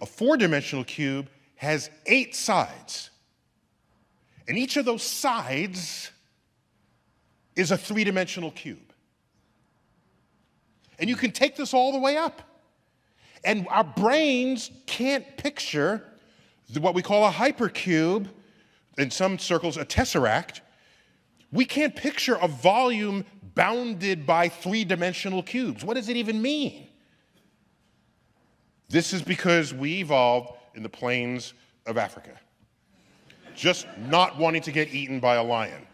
a four dimensional cube has eight sides. And each of those sides is a three dimensional cube. And you can take this all the way up. And our brains can't picture what we call a hypercube, in some circles, a tesseract. We can't picture a volume bounded by three dimensional cubes. What does it even mean? This is because we evolved in the plains of Africa, just not wanting to get eaten by a lion.